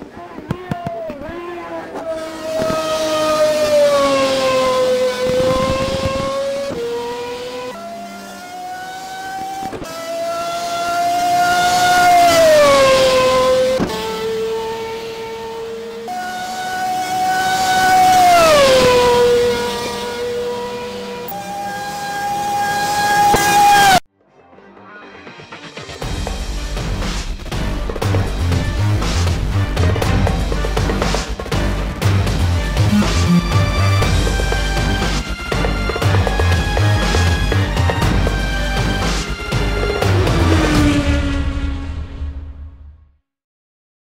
Bye.